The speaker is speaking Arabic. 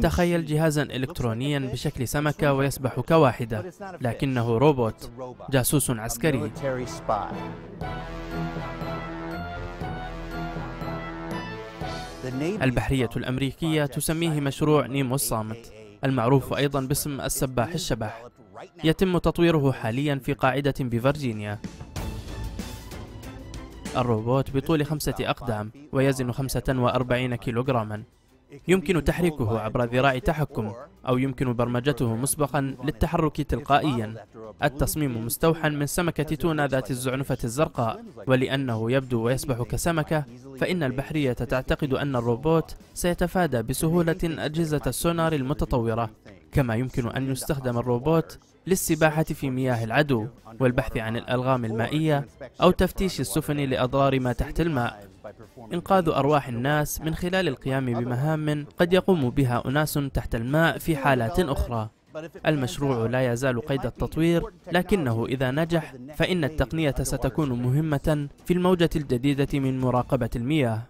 تخيل جهازا إلكترونيا بشكل سمكة ويسبح كواحدة. لكنه روبوت جاسوس عسكري. البحرية الأمريكية تسميه مشروع نيمو الصامت. المعروف أيضا باسم السباح الشبح يتم تطويره حاليا في قاعدة بفرجينيا الروبوت بطول خمسة أقدام ويزن 45 كيلوغراما. يمكن تحريكه عبر ذراع تحكم أو يمكن برمجته مسبقا للتحرك تلقائيا. التصميم مستوحى من سمكة تونة ذات الزعنفة الزرقاء ولأنه يبدو ويسبح كسمكة فإن البحرية تعتقد أن الروبوت سيتفادى بسهولة أجهزة السونار المتطورة. كما يمكن أن يستخدم الروبوت للسباحة في مياه العدو والبحث عن الألغام المائية أو تفتيش السفن لأضرار ما تحت الماء. إنقاذ أرواح الناس من خلال القيام بمهام قد يقوم بها أناس تحت الماء في حالات أخرى. المشروع لا يزال قيد التطوير لكنه إذا نجح فإن التقنية ستكون مهمة في الموجة الجديدة من مراقبة المياه.